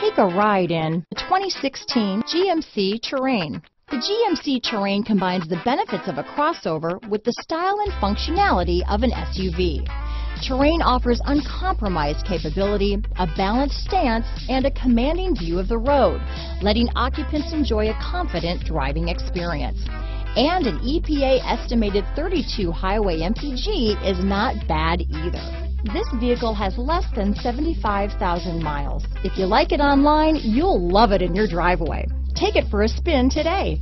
Take a ride in the 2016 GMC Terrain. The GMC Terrain combines the benefits of a crossover with the style and functionality of an SUV. Terrain offers uncompromised capability, a balanced stance, and a commanding view of the road, letting occupants enjoy a confident driving experience. And an EPA estimated 32 highway MPG is not bad either. This vehicle has less than 75,000 miles. If you like it online, you'll love it in your driveway. Take it for a spin today.